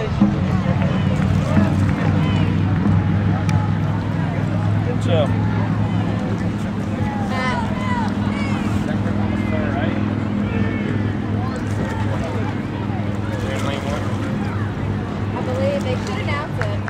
Good job. I believe they should announce it.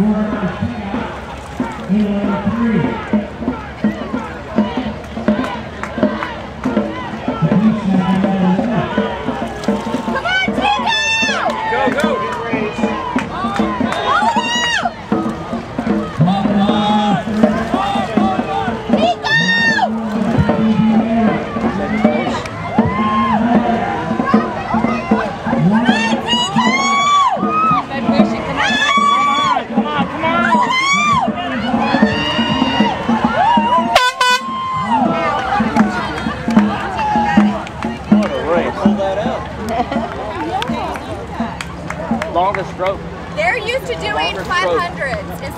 Uhum. Longest stroke. They're used to doing 500s.